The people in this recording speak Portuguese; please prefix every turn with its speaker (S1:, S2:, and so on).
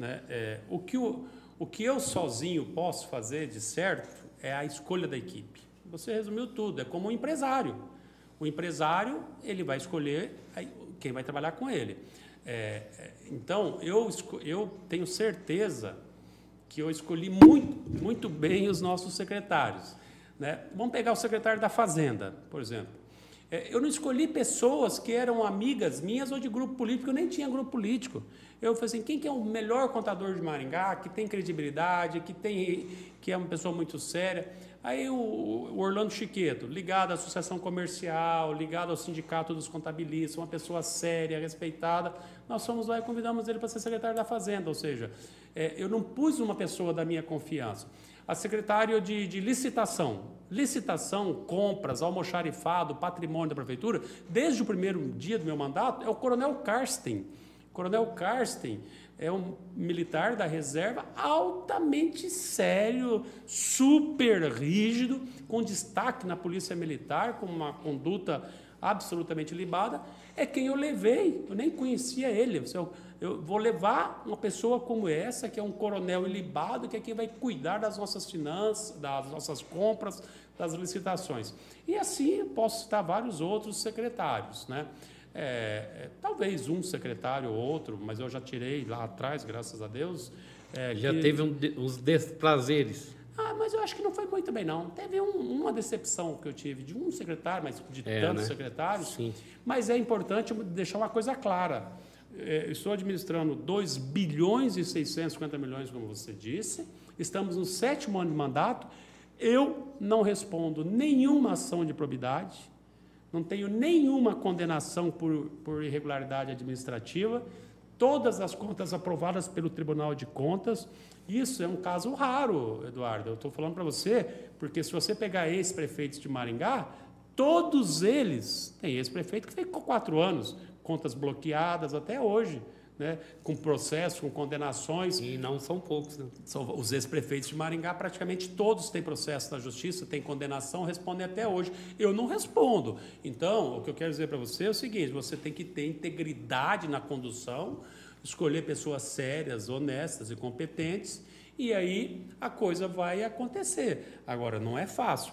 S1: Né? É, o, que o, o que eu sozinho posso fazer de certo é a escolha da equipe. Você resumiu tudo, é como um empresário. O empresário, ele vai escolher quem vai trabalhar com ele. É, é então, eu, eu tenho certeza que eu escolhi muito, muito bem os nossos secretários. Né? Vamos pegar o secretário da Fazenda, por exemplo. É, eu não escolhi pessoas que eram amigas minhas ou de grupo político, eu nem tinha grupo político. Eu falei assim, quem que é o melhor contador de Maringá, que tem credibilidade, que, tem, que é uma pessoa muito séria? Aí o, o Orlando Chiqueto, ligado à associação comercial, ligado ao sindicato dos contabilistas, uma pessoa séria, respeitada, nós fomos lá e convidamos ele para ser secretário da Fazenda, ou seja, é, eu não pus uma pessoa da minha confiança. A secretária de, de licitação, licitação, compras, almoxarifado, patrimônio da prefeitura, desde o primeiro dia do meu mandato, é o coronel Karsten. Coronel Karsten é um militar da reserva altamente sério, super rígido, com destaque na polícia militar, com uma conduta absolutamente libada. É quem eu levei, eu nem conhecia ele. Eu vou levar uma pessoa como essa, que é um coronel ilibado, que é quem vai cuidar das nossas finanças, das nossas compras, das licitações. E assim posso citar vários outros secretários. Né? É, é, talvez um secretário ou outro, mas eu já tirei lá atrás, graças a Deus.
S2: É, já que... teve um de, uns desprazeres.
S1: Ah, mas eu acho que não foi muito bem, não. Teve um, uma decepção que eu tive de um secretário, mas de é, tantos né? secretários.
S2: Sim.
S1: Mas é importante deixar uma coisa clara. É, estou administrando 2 bilhões e 650 milhões, como você disse. Estamos no sétimo ano de mandato eu não respondo nenhuma ação de probidade, não tenho nenhuma condenação por, por irregularidade administrativa, todas as contas aprovadas pelo Tribunal de Contas. Isso é um caso raro, Eduardo. Eu estou falando para você, porque se você pegar ex-prefeitos de Maringá, todos eles têm ex-prefeito que ficou quatro anos, contas bloqueadas até hoje né, com processos, com condenações.
S2: E não são poucos. Né?
S1: São os ex-prefeitos de Maringá, praticamente todos têm processo na justiça, têm condenação, respondem até hoje. Eu não respondo. Então, o que eu quero dizer para você é o seguinte: você tem que ter integridade na condução, escolher pessoas sérias, honestas e competentes, e aí a coisa vai acontecer. Agora, não é fácil.